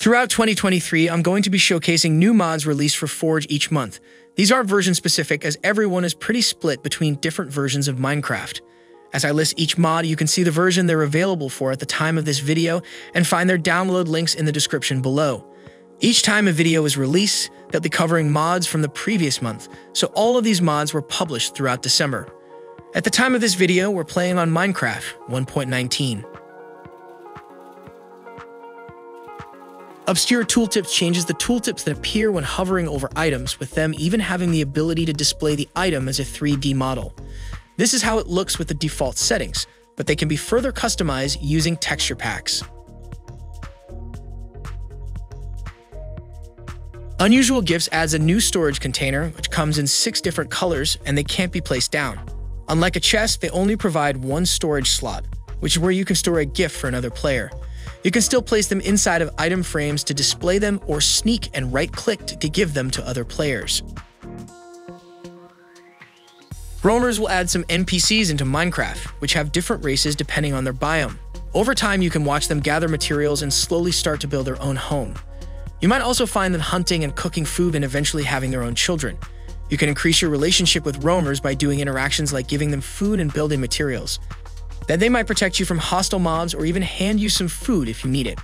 Throughout 2023, I'm going to be showcasing new mods released for Forge each month. These aren't version specific as everyone is pretty split between different versions of Minecraft. As I list each mod, you can see the version they're available for at the time of this video and find their download links in the description below. Each time a video is released, they'll be covering mods from the previous month, so all of these mods were published throughout December. At the time of this video, we're playing on Minecraft 1.19. Obscure Tooltips changes the tooltips that appear when hovering over items, with them even having the ability to display the item as a 3D model. This is how it looks with the default settings, but they can be further customized using texture packs. Unusual Gifts adds a new storage container, which comes in six different colors, and they can't be placed down. Unlike a chest, they only provide one storage slot, which is where you can store a gift for another player. You can still place them inside of item frames to display them or sneak and right-click to give them to other players. Roamers will add some NPCs into Minecraft, which have different races depending on their biome. Over time, you can watch them gather materials and slowly start to build their own home. You might also find them hunting and cooking food and eventually having their own children. You can increase your relationship with roamers by doing interactions like giving them food and building materials. Then they might protect you from hostile mobs or even hand you some food if you need it.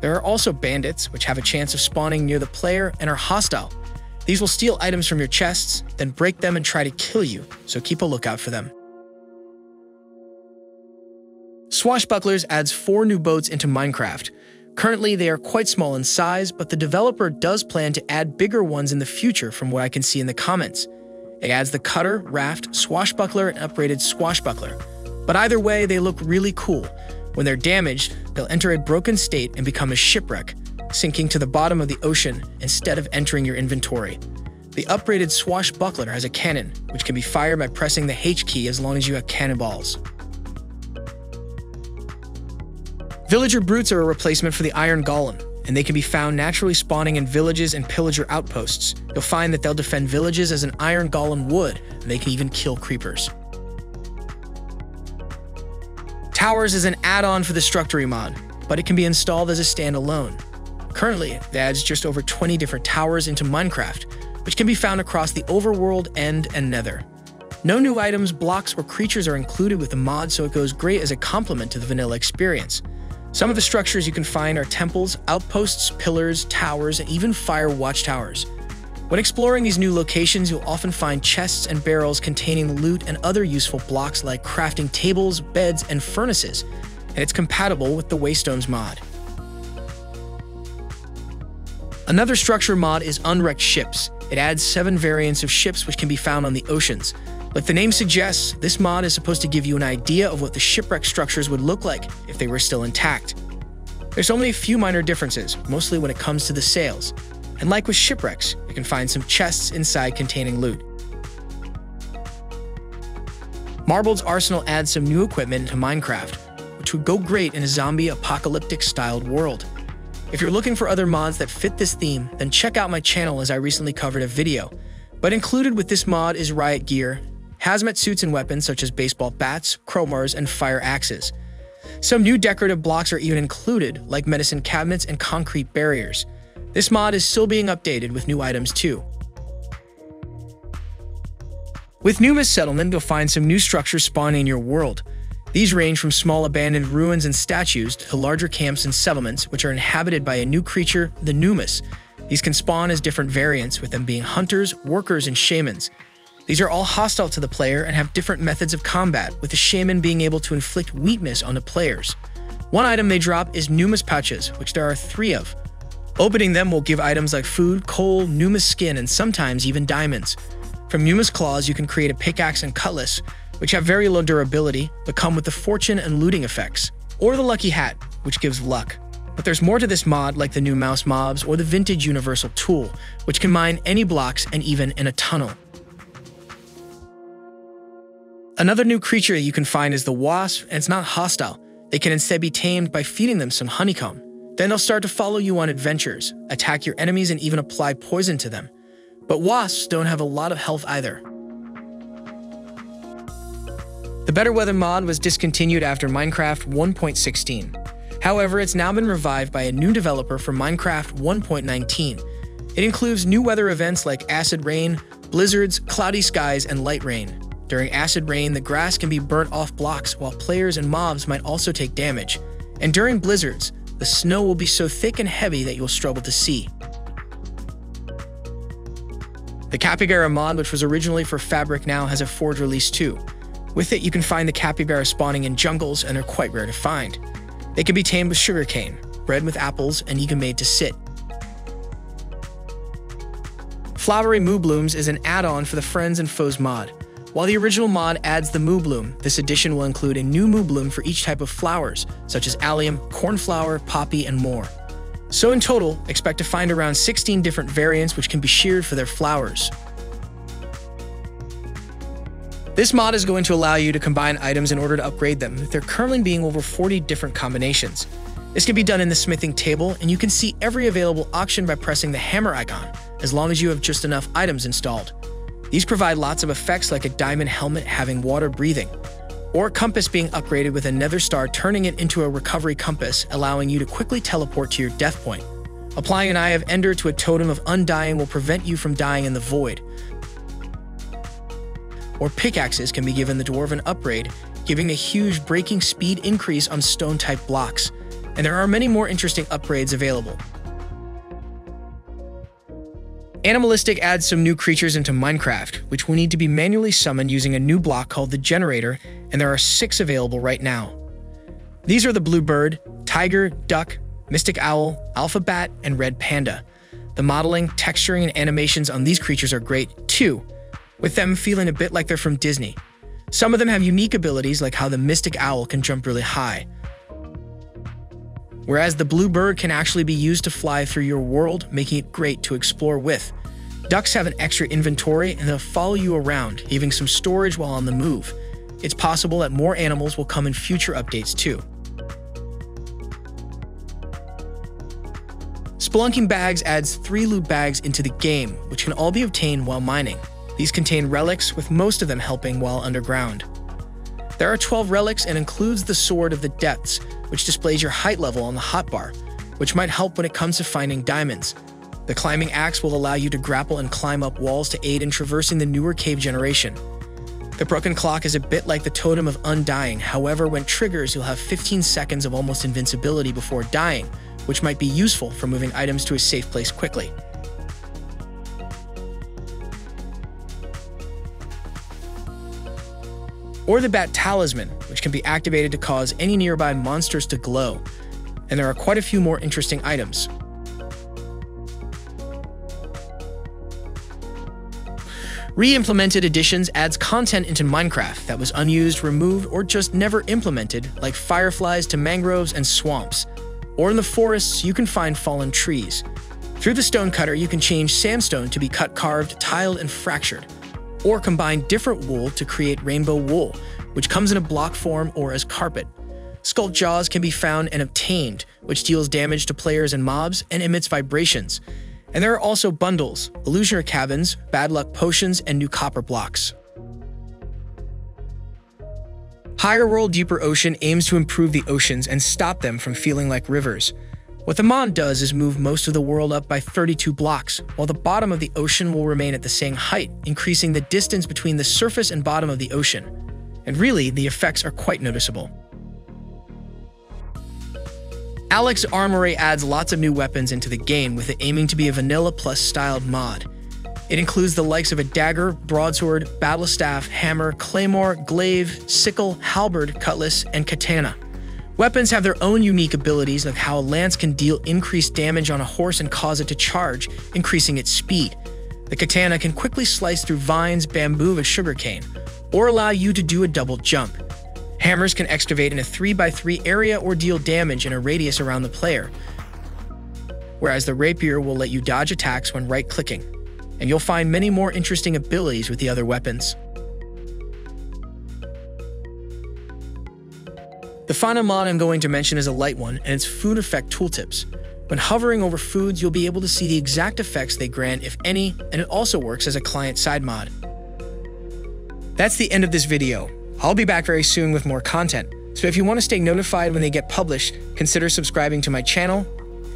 There are also bandits, which have a chance of spawning near the player and are hostile. These will steal items from your chests, then break them and try to kill you, so keep a lookout for them. Swashbucklers adds four new boats into Minecraft. Currently, they are quite small in size, but the developer does plan to add bigger ones in the future from what I can see in the comments. It adds the cutter, raft, swashbuckler, and upgraded swashbuckler. But either way, they look really cool. When they're damaged, they'll enter a broken state and become a shipwreck, sinking to the bottom of the ocean instead of entering your inventory. The upgraded swashbuckler has a cannon, which can be fired by pressing the H key as long as you have cannonballs. Villager brutes are a replacement for the iron golem, and they can be found naturally spawning in villages and pillager outposts. You'll find that they'll defend villages as an iron golem would, and they can even kill creepers. Towers is an add-on for the Structory mod, but it can be installed as a standalone. Currently, it adds just over 20 different towers into Minecraft, which can be found across the overworld, end, and nether. No new items, blocks, or creatures are included with the mod, so it goes great as a complement to the vanilla experience. Some of the structures you can find are temples, outposts, pillars, towers, and even fire watchtowers. When exploring these new locations, you'll often find chests and barrels containing loot and other useful blocks like crafting tables, beds, and furnaces, and it's compatible with the Waystones mod. Another structure mod is Unwrecked Ships. It adds seven variants of ships which can be found on the oceans. Like the name suggests, this mod is supposed to give you an idea of what the shipwreck structures would look like if they were still intact. There's only a few minor differences, mostly when it comes to the sails. And like with shipwrecks, you can find some chests inside containing loot. Marbled's Arsenal adds some new equipment to Minecraft, which would go great in a zombie apocalyptic styled world. If you're looking for other mods that fit this theme, then check out my channel as I recently covered a video. But included with this mod is riot gear, hazmat suits and weapons such as baseball bats, crowbars, and fire axes. Some new decorative blocks are even included, like medicine cabinets and concrete barriers. This mod is still being updated with new items too. With Gnumus Settlement, you'll find some new structures spawning in your world. These range from small abandoned ruins and statues to larger camps and settlements, which are inhabited by a new creature, the Gnumus. These can spawn as different variants, with them being hunters, workers, and shamans. These are all hostile to the player and have different methods of combat, with the shaman being able to inflict weakness on the players. One item they drop is Gnumus pouches, which there are three of. Opening them will give items like food, coal, Gnumus skin, and sometimes even diamonds. From Gnumus claws, you can create a pickaxe and cutlass, which have very low durability, but come with the fortune and looting effects. Or the lucky hat, which gives luck. But there's more to this mod like the new mouse mobs or the vintage universal tool, which can mine any blocks and even in a tunnel. Another new creature you can find is the wasp, and it's not hostile. They can instead be tamed by feeding them some honeycomb. Then they'll start to follow you on adventures, attack your enemies, and even apply poison to them. But wasps don't have a lot of health either. The Better Weather mod was discontinued after Minecraft 1.16. However, it's now been revived by a new developer for Minecraft 1.19. It includes new weather events like acid rain, blizzards, cloudy skies, and light rain. During acid rain, the grass can be burnt off blocks, while players and mobs might also take damage. And during blizzards, the snow will be so thick and heavy that you'll struggle to see. The Capybara mod, which was originally for Fabric now, has a Forge release too. With it, you can find the capybara spawning in jungles, and they're quite rare to find. They can be tamed with sugarcane, bred with apples, and even made to sit. Flowery Mooblooms is an add-on for the Friends and Foes mod. While the original mod adds the Moobloom, this edition will include a new Moobloom for each type of flowers, such as allium, cornflower, poppy, and more. So in total, expect to find around 16 different variants which can be sheared for their flowers. This mod is going to allow you to combine items in order to upgrade them. There currently being over 40 different combinations. This can be done in the smithing table, and you can see every available auction by pressing the hammer icon, as long as you have Just Enough Items installed. These provide lots of effects like a diamond helmet having water breathing, or a compass being upgraded with a nether star turning it into a recovery compass, allowing you to quickly teleport to your death point. Applying an Eye of Ender to a totem of Undying will prevent you from dying in the void. Or pickaxes can be given the Dwarven upgrade, giving a huge breaking speed increase on stone-type blocks. And there are many more interesting upgrades available. Animalistic adds some new creatures into Minecraft, which will need to be manually summoned using a new block called the Generator, and there are six available right now. These are the Blue Bird, Tiger, Duck, Mystic Owl, Alpha Bat, and Red Panda. The modeling, texturing, and animations on these creatures are great, too, with them feeling a bit like they're from Disney. Some of them have unique abilities like how the Mystic Owl can jump really high, whereas the blue bird can actually be used to fly through your world, making it great to explore with. Ducks have an extra inventory and they'll follow you around, leaving some storage while on the move. It's possible that more animals will come in future updates too. Spelunking Bags adds three loot bags into the game, which can all be obtained while mining. These contain relics, with most of them helping while underground. There are 12 relics and includes the Sword of the Depths, which displays your height level on the hotbar, which might help when it comes to finding diamonds. The climbing axe will allow you to grapple and climb up walls to aid in traversing the newer cave generation. The broken clock is a bit like the Totem of Undying, however, when triggers, you'll have 15 seconds of almost invincibility before dying, which might be useful for moving items to a safe place quickly. Or the Bat Talisman, which can be activated to cause any nearby monsters to glow. And there are quite a few more interesting items. Re-implemented Editions adds content into Minecraft that was unused, removed, or just never implemented, like fireflies to mangroves and swamps. Or in the forests, you can find fallen trees. Through the stone cutter, you can change sandstone to be cut carved, tiled, and fractured or combine different wool to create rainbow wool, which comes in a block form or as carpet. Sculk jaws can be found and obtained, which deals damage to players and mobs and emits vibrations. And there are also bundles, illusioner cabins, bad luck potions, and new copper blocks. Higher World Deeper Ocean aims to improve the oceans and stop them from feeling like rivers. What the mod does is move most of the world up by 32 blocks, while the bottom of the ocean will remain at the same height, increasing the distance between the surface and bottom of the ocean. And really, the effects are quite noticeable. Alex Armory adds lots of new weapons into the game, with it aiming to be a vanilla plus styled mod. It includes the likes of a dagger, broadsword, battle staff, hammer, claymore, glaive, sickle, halberd, cutlass, and katana. Weapons have their own unique abilities like how a lance can deal increased damage on a horse and cause it to charge, increasing its speed. The katana can quickly slice through vines, bamboo, and sugarcane, or allow you to do a double jump. Hammers can excavate in a 3x3 area or deal damage in a radius around the player, whereas the rapier will let you dodge attacks when right-clicking. And you'll find many more interesting abilities with the other weapons. The final mod I'm going to mention is a light one, and it's Food Effect Tooltips. When hovering over foods, you'll be able to see the exact effects they grant, if any, and it also works as a client-side mod. That's the end of this video. I'll be back very soon with more content. So if you want to stay notified when they get published, consider subscribing to my channel,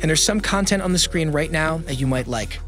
and there's some content on the screen right now that you might like.